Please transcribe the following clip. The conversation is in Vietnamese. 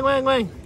ngoan ngoan ngoan.